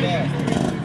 对。